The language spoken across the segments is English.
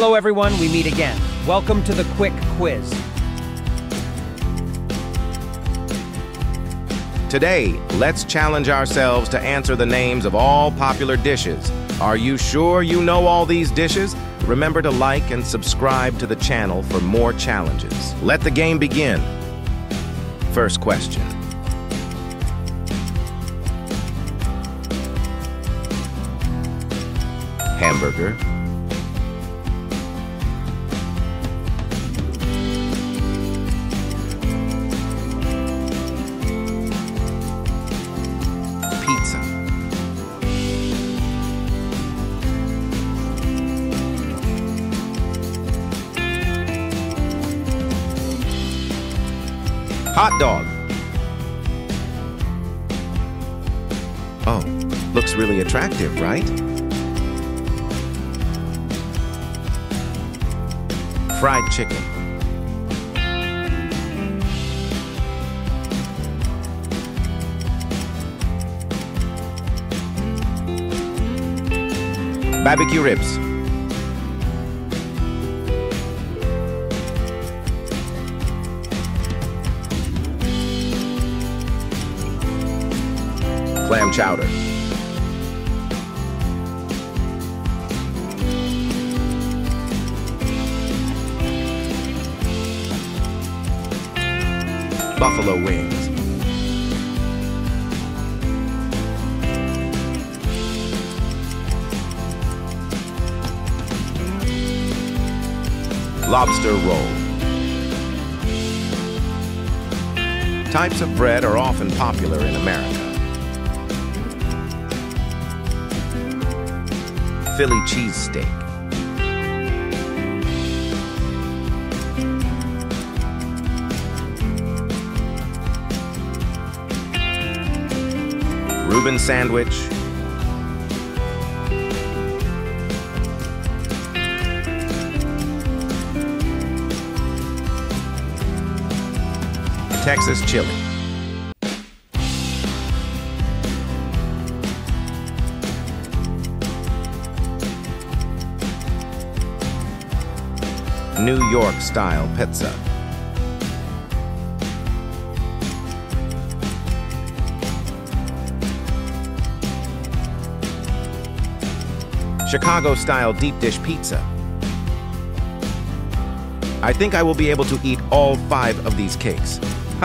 Hello, everyone. We meet again. Welcome to the quick quiz. Today, let's challenge ourselves to answer the names of all popular dishes. Are you sure you know all these dishes? Remember to like and subscribe to the channel for more challenges. Let the game begin. First question. Hamburger. Hot dog. Oh, looks really attractive, right? Fried chicken. Barbecue ribs. Clam chowder. Buffalo wings. Lobster roll. Types of bread are often popular in America. Philly cheesesteak. Reuben sandwich. Texas chili. New York style pizza. Chicago style deep dish pizza. I think I will be able to eat all five of these cakes.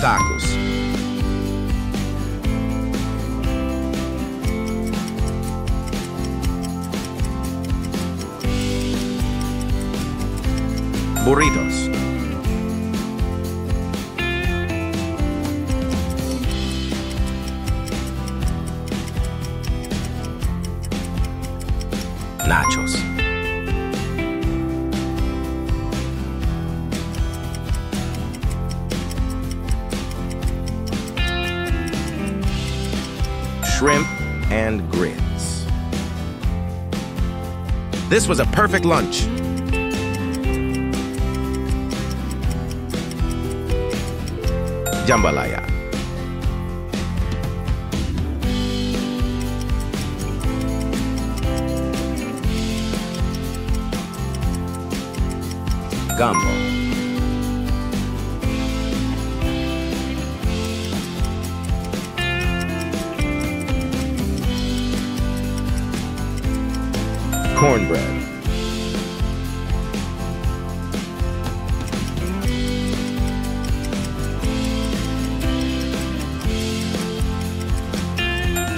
Tacos. Burritos. Nachos. Shrimp and grits. This was a perfect lunch. Jambalaya. Gumbo. Cornbread.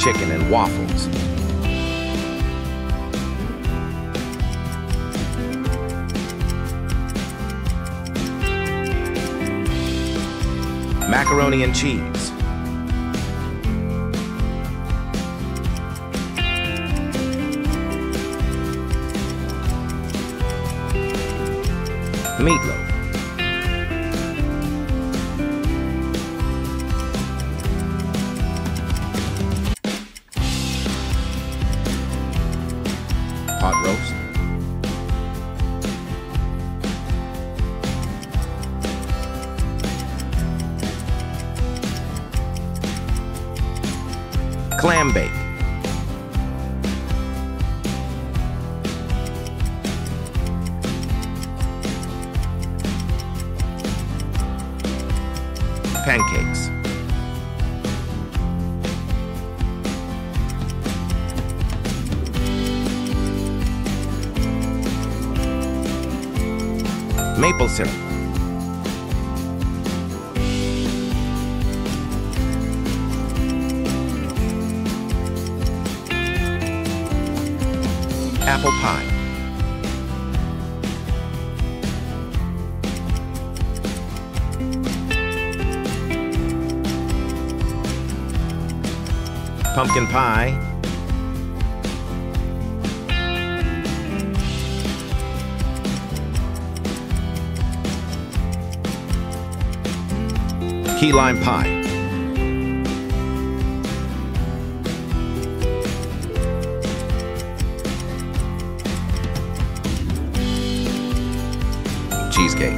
Chicken and waffles. Macaroni and cheese. Meatloaf. Hot roast. Clam bake. Maple syrup. Apple pie. Pumpkin pie. Key lime pie. Cheesecake.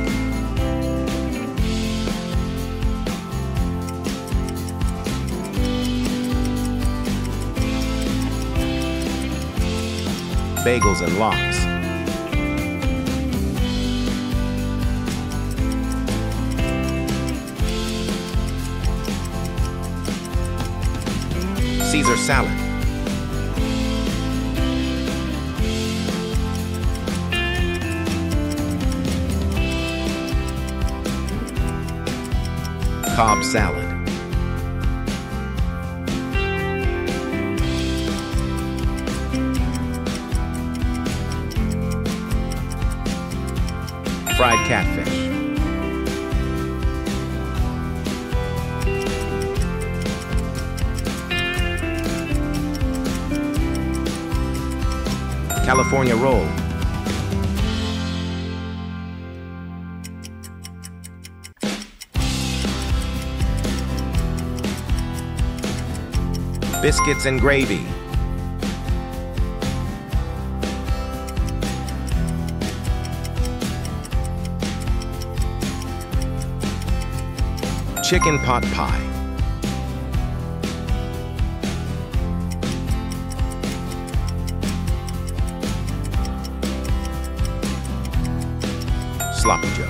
Bagels and lox. Caesar salad. Cobb salad. Fried catfish. California roll. Biscuits and gravy. Chicken pot pie. Sloppy Joe.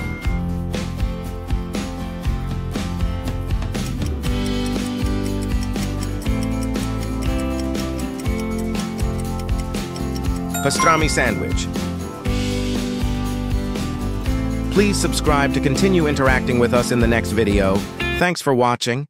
Pastrami sandwich. Please subscribe to continue interacting with us in the next video. Thanks for watching.